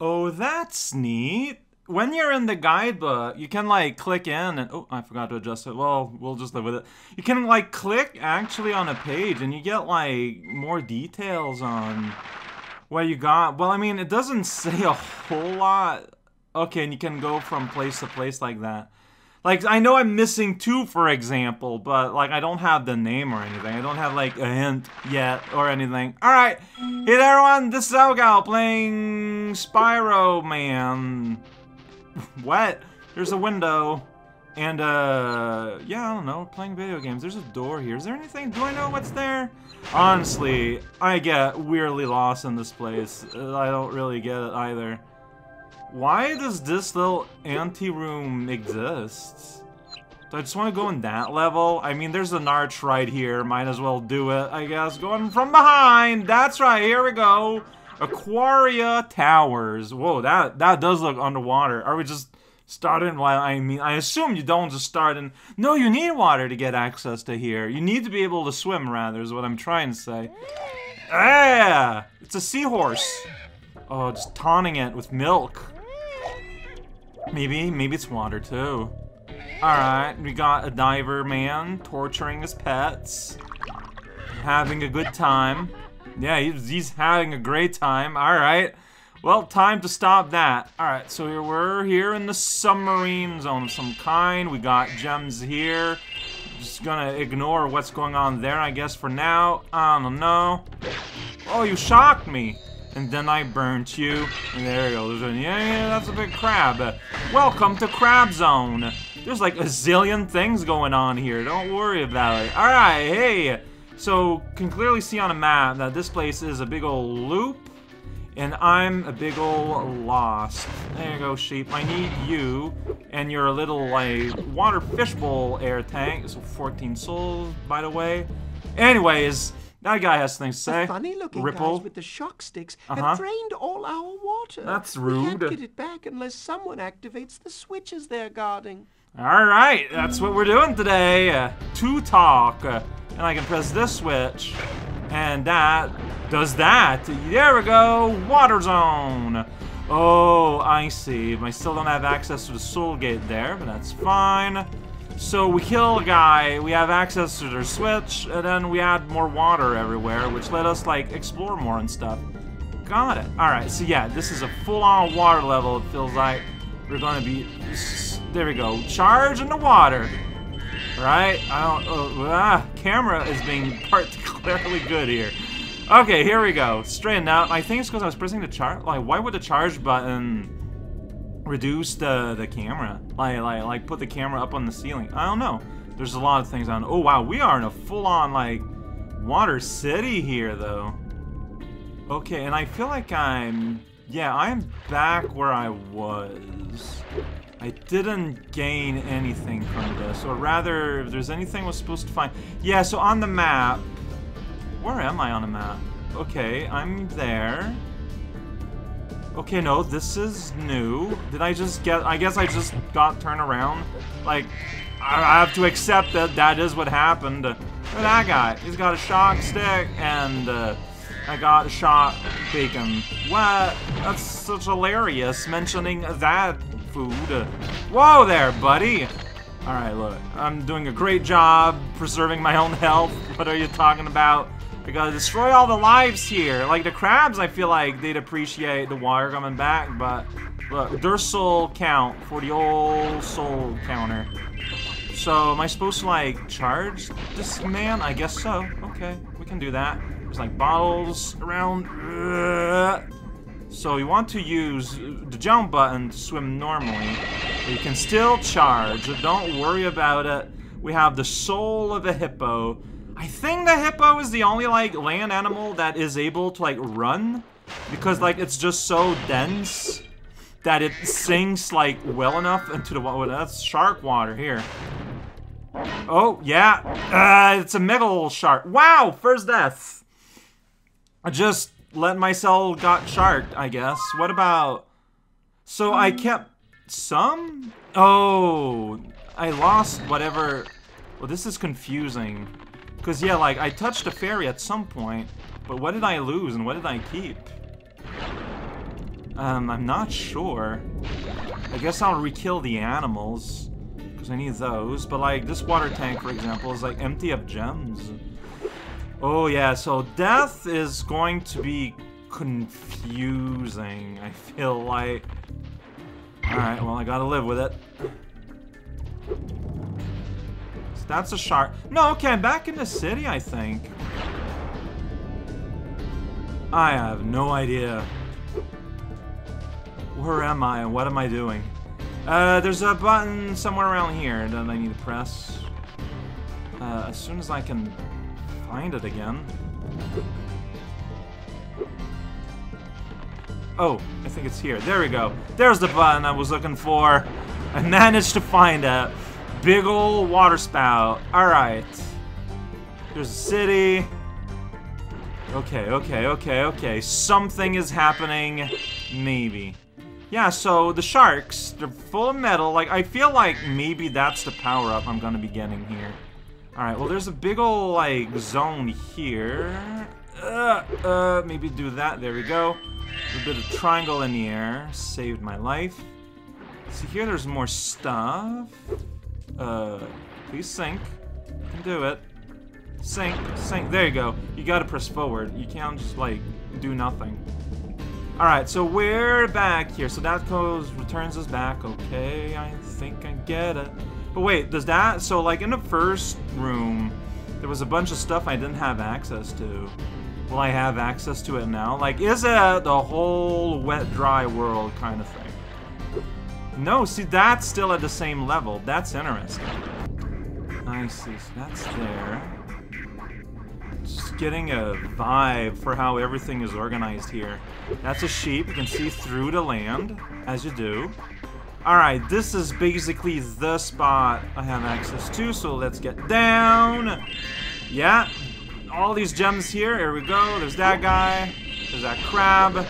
Oh, that's neat. When you're in the guidebook, you can like click in and oh, I forgot to adjust it. Well, we'll just live with it. You can like click actually on a page and you get like more details on what you got. Well, I mean, it doesn't say a whole lot. Okay, and you can go from place to place like that. Like, I know I'm missing two, for example, but, like, I don't have the name or anything. I don't have, like, a hint yet or anything. Alright, hey there, everyone, this is Elgal playing Spyro Man. what? There's a window. And, uh, yeah, I don't know, playing video games. There's a door here. Is there anything? Do I know what's there? Honestly, I get weirdly lost in this place. I don't really get it either. Why does this little ante-room exist? Do I just want to go in that level? I mean, there's an arch right here. Might as well do it, I guess. Going from behind. That's right. Here we go. Aquaria Towers. Whoa, that, that does look underwater. Are we just starting? Well, I mean, I assume you don't just start in... No, you need water to get access to here. You need to be able to swim, rather, is what I'm trying to say. Yeah! It's a seahorse. Oh, just taunting it with milk. Maybe, maybe it's water too. Alright, we got a diver man torturing his pets. Having a good time. Yeah, he's, he's having a great time. Alright. Well, time to stop that. Alright, so we're here in the submarine zone of some kind. We got gems here. Just gonna ignore what's going on there, I guess, for now. I don't know. Oh, you shocked me and then I burnt you. And there you go. There's a, yeah, yeah, that's a big crab. welcome to Crab Zone. There's like a zillion things going on here. Don't worry about it. Alright, hey. So, can clearly see on a map that this place is a big old loop. And I'm a big old lost. There you go, sheep. I need you and your little, like, water fishbowl air tank. So 14 souls, by the way. Anyways, that guy has things to say. The funny looking Ripple. guys with the shock sticks Uh -huh. have drained all our water. That's rude. We can't get it back unless someone activates the switches they're guarding. All right, that's what we're doing today. Uh, to talk, uh, and I can press this switch, and that does that. There we go, water zone. Oh, I see. I still don't have access to the soul gate there, but that's fine. So we kill a guy, we have access to their switch, and then we add more water everywhere, which let us, like, explore more and stuff. Got it. Alright, so yeah, this is a full-on water level, it feels like. We're gonna be... There we go. Charge in the water. Right? I don't... Uh, ah, camera is being particularly good here. Okay, here we go. Straighten out. I think it's because I was pressing the charge... Like, why would the charge button reduce the the camera. Like like like put the camera up on the ceiling. I don't know. There's a lot of things on. Oh wow. We are in a full-on like water city here though. Okay and i feel like i'm yeah i'm back where i was. I didn't gain anything from this or rather if there's anything I was supposed to find. Yeah so on the map where am i on the map? Okay i'm there Okay, no, this is new. Did I just get... I guess I just got turned around. Like, I have to accept that that is what happened. Look at that guy. He's got a shock stick, and uh, I got a shot bacon. What? That's such hilarious, mentioning that food. Whoa there, buddy! Alright, look. I'm doing a great job preserving my own health. What are you talking about? We gotta destroy all the lives here. Like, the crabs, I feel like they'd appreciate the water coming back, but look, their soul count for the old soul counter. So, am I supposed to, like, charge this man? I guess so. Okay, we can do that. There's, like, bottles around. So, you want to use the jump button to swim normally. But you can still charge. Don't worry about it. We have the soul of a hippo. I think the hippo is the only, like, land animal that is able to, like, run. Because, like, it's just so dense that it sinks, like, well enough into the water. That's shark water here. Oh, yeah. Uh, it's a megal shark. Wow, first death. I just let myself got sharked, I guess. What about... So I kept some? Oh, I lost whatever... Well, this is confusing. Because, yeah, like, I touched a fairy at some point, but what did I lose and what did I keep? Um, I'm not sure. I guess I'll re-kill the animals. Because I need those. But, like, this water tank, for example, is, like, empty of gems. Oh, yeah, so death is going to be confusing, I feel like. Alright, well, I gotta live with it. That's a shark. No, okay, I'm back in the city, I think. I have no idea. Where am I and what am I doing? Uh, there's a button somewhere around here that I need to press. Uh, as soon as I can find it again. Oh, I think it's here. There we go. There's the button I was looking for. I managed to find it. Big old water spout. Alright. There's a city. Okay, okay, okay, okay. Something is happening. Maybe. Yeah, so the sharks, they're full of metal. Like, I feel like maybe that's the power-up I'm gonna be getting here. Alright, well, there's a big old, like, zone here. Uh, uh, maybe do that. There we go. A bit of triangle in the air. Saved my life. See, here there's more stuff. Uh, please sink. Can do it. Sink, sink. There you go. You gotta press forward. You can't just, like, do nothing. Alright, so we're back here. So that goes, returns us back. Okay, I think I get it. But wait, does that, so like in the first room, there was a bunch of stuff I didn't have access to. Will I have access to it now? Like, is it the whole wet, dry world kind of thing? No, see, that's still at the same level. That's interesting. I see, so that's there. Just getting a vibe for how everything is organized here. That's a sheep. You can see through the land, as you do. Alright, this is basically the spot I have access to, so let's get down. Yeah, all these gems here. Here we go. There's that guy. There's that crab.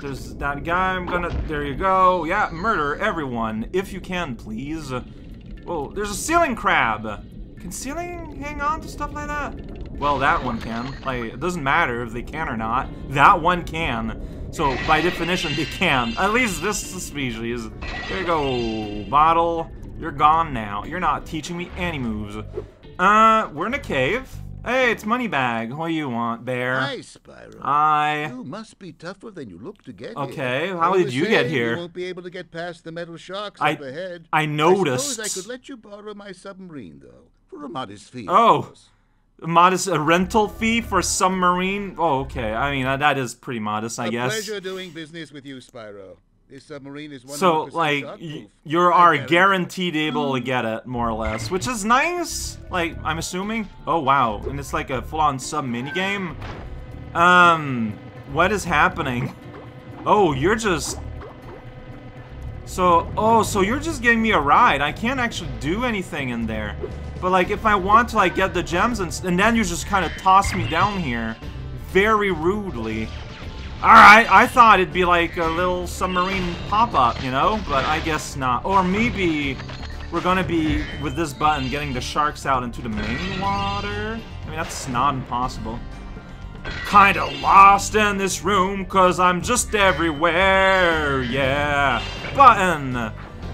There's that guy. I'm gonna... There you go. Yeah, murder everyone, if you can, please. Whoa, there's a ceiling crab. Can ceiling hang on to stuff like that? Well, that one can. Like, it doesn't matter if they can or not. That one can. So, by definition, they can. At least this species. There you go, bottle. You're gone now. You're not teaching me any moves. Uh, we're in a cave. Hey, it's Moneybag. What do you want, bear? Hi, Spyro. I. You must be tougher than you look to get Okay, here. how did you get here? You won't be able to get past the metal sharks I- up ahead. I noticed. I suppose I could let you borrow my submarine, though, for a modest fee. Oh. course. Modest a rental fee for submarine. Oh, okay. I mean, uh, that is pretty modest, I a guess. pleasure doing business with you, Spyro. This submarine is 100% So, like, you are guaranteed able to get it, more or less, which is nice. Like, I'm assuming. Oh wow, and it's like a full-on sub mini game. Um, what is happening? Oh, you're just. So, oh, so you're just giving me a ride. I can't actually do anything in there. But like, if I want to like get the gems and, and then you just kind of toss me down here, very rudely. Alright, I thought it'd be like a little submarine pop-up, you know? But I guess not. Or maybe we're gonna be, with this button, getting the sharks out into the main water? I mean, that's not impossible. Kinda lost in this room, cause I'm just everywhere, yeah. Button!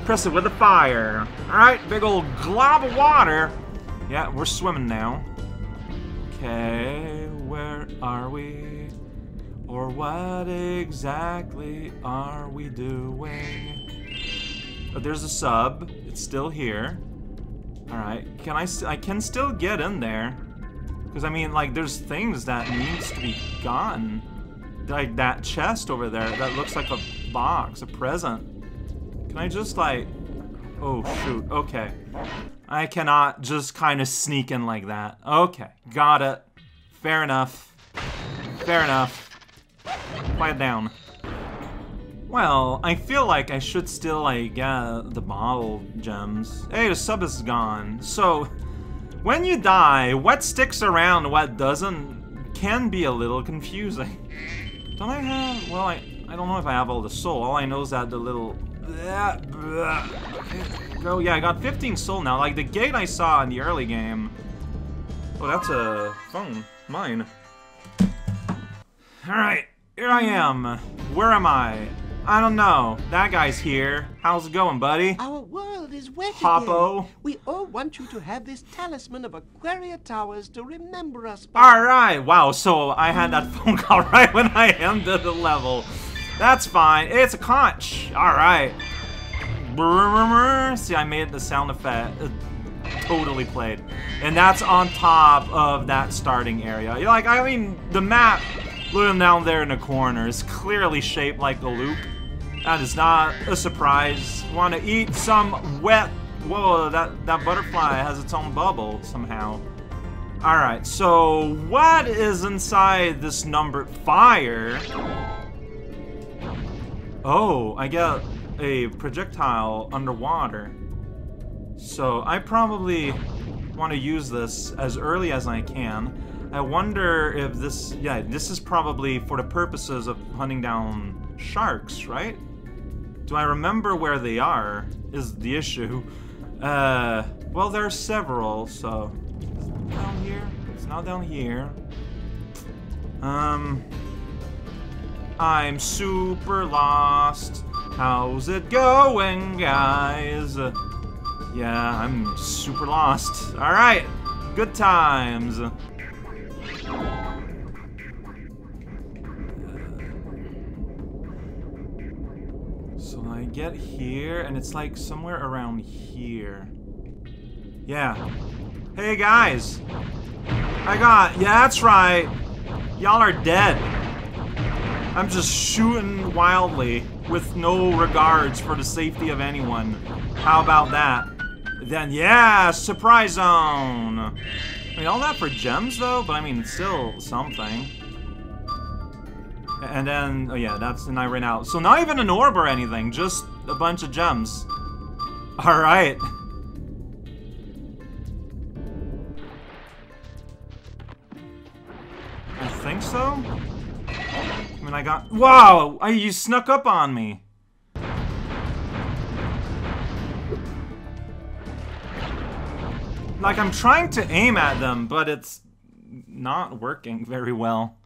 Press it with the fire. Alright, big old glob of water. Yeah, we're swimming now. Okay, where are we? Or what exactly are we doing? Oh, there's a sub. It's still here. All right. Can I? I can still get in there. Because I mean, like, there's things that needs to be gotten. Like that chest over there that looks like a box, a present. Can I just like? Oh shoot. Okay. I cannot just kind of sneak in like that. Okay. Got it. Fair enough. Fair enough. Quiet down. Well, I feel like I should still, like, get the bottle gems. Hey, the sub is gone. So, when you die, what sticks around, what doesn't, can be a little confusing. Don't I have, well, I, I don't know if I have all the soul. All I know is that the little, go, yeah, I got 15 soul now. Like, the gate I saw in the early game. Oh, that's a phone. Mine. Alright, here I am. Where am I? I don't know. That guy's here. How's it going, buddy? Our world is wet Hoppo. again. We all want you to have this talisman of Aquaria Towers to remember us by. Alright, wow, so I had that phone call right when I ended the level. That's fine. It's a conch. Alright. See, I made the sound effect. It totally played. And that's on top of that starting area. You're like, I mean, the map, looking down there in the corner, is clearly shaped like a loop. That is not a surprise. Want to eat some wet... Whoa, that, that butterfly has its own bubble somehow. Alright, so what is inside this numbered fire? Oh, I get a projectile underwater. So I probably want to use this as early as I can. I wonder if this, yeah, this is probably for the purposes of hunting down sharks, right? Do I remember where they are, is the issue. Uh, well, there are several, so... Down here? It's not down here. Um... I'm super lost. How's it going, guys? Yeah, I'm super lost. Alright, good times. Get here, and it's like somewhere around here. Yeah. Hey, guys! I got... Yeah, that's right! Y'all are dead. I'm just shooting wildly with no regards for the safety of anyone. How about that? Then, yeah, surprise zone! I mean, all that for gems, though, but I mean, it's still something. And then, oh yeah, that's, and I ran out. So not even an orb or anything, just a bunch of gems. Alright. I think so? I mean, I got- Wow! I, you snuck up on me! Like, I'm trying to aim at them, but it's not working very well.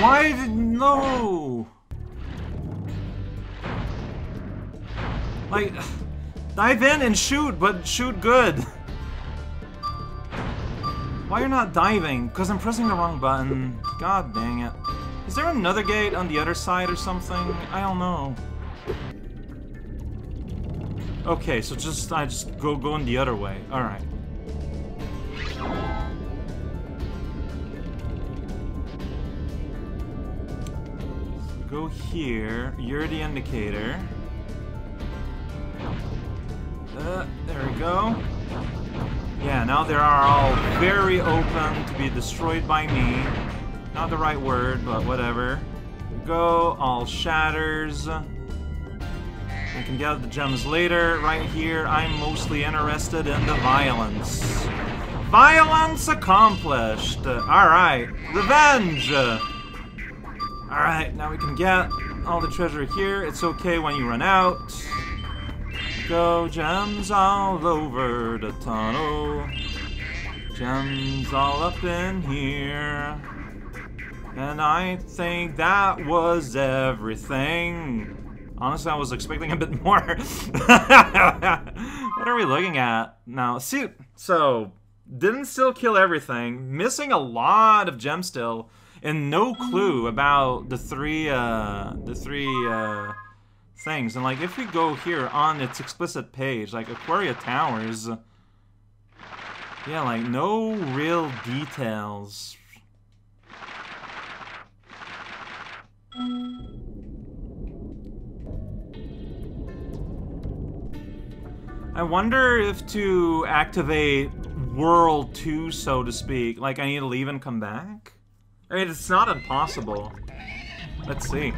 Why did- no! Like, dive in and shoot, but shoot good. Why you're not diving? Because I'm pressing the wrong button. God dang it. Is there another gate on the other side or something? I don't know. Okay, so just I just go going the other way. All right. Go here. You're the indicator. Uh, there we go. Yeah, now they are all very open to be destroyed by me. Not the right word, but whatever. Go, all shatters. I can get the gems later. Right here, I'm mostly interested in the violence. Violence accomplished! Alright, revenge! Alright, now we can get all the treasure here. It's okay when you run out. Go gems all over the tunnel. Gems all up in here. And I think that was everything. Honestly, I was expecting a bit more. what are we looking at now? See, so didn't still kill everything, missing a lot of gem still, and no clue about the three, uh, the three, uh, things. And like, if we go here on its explicit page, like Aquaria Towers, yeah, like no real details. I wonder if to activate World 2, so to speak, like I need to leave and come back? I mean, it's not impossible. Let's see.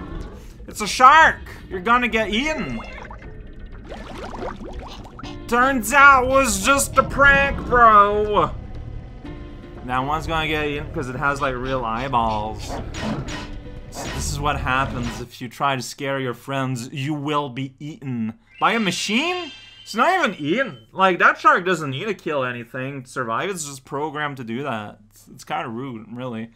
It's a shark! You're gonna get eaten! Turns out it was just a prank, bro! That one's gonna get eaten because it has like real eyeballs. So this is what happens if you try to scare your friends. You will be eaten. By a machine? It's not even eaten. Like, that shark doesn't need to kill anything survive. It's just programmed to do that. It's, it's kind of rude, really.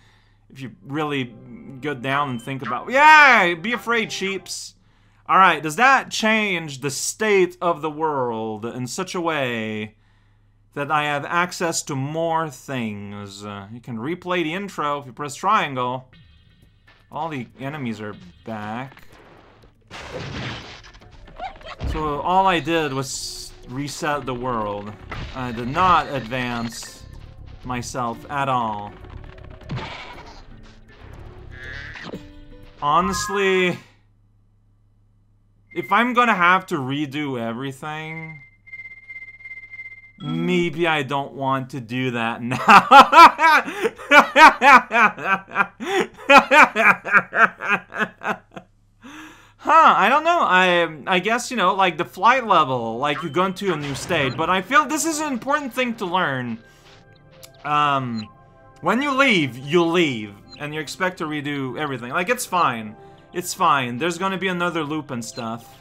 If you really go down and think about, yeah, be afraid, sheeps. All right, does that change the state of the world in such a way that I have access to more things? Uh, you can replay the intro if you press triangle. All the enemies are back. So all I did was reset the world. I did not advance myself at all. Honestly, if I'm gonna have to redo everything, maybe I don't want to do that now. Huh, I don't know. I I guess, you know, like the flight level, like you go into a new state, but I feel this is an important thing to learn. Um, when you leave, you leave, and you expect to redo everything. Like, it's fine. It's fine. There's gonna be another loop and stuff.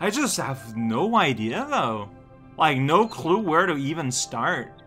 I just have no idea, though. Like, no clue where to even start.